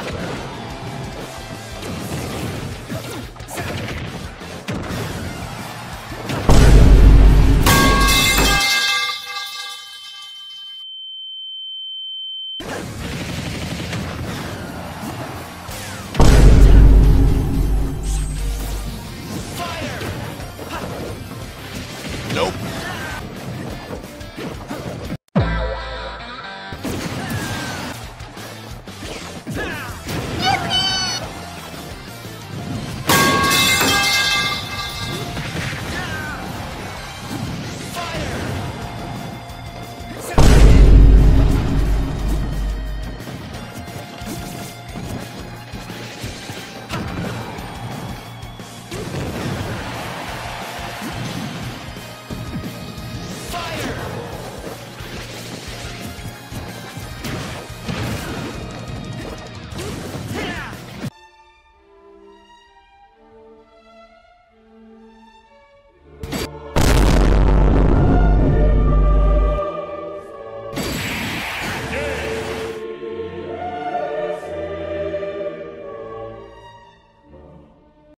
Thank